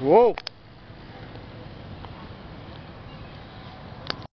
Whoa.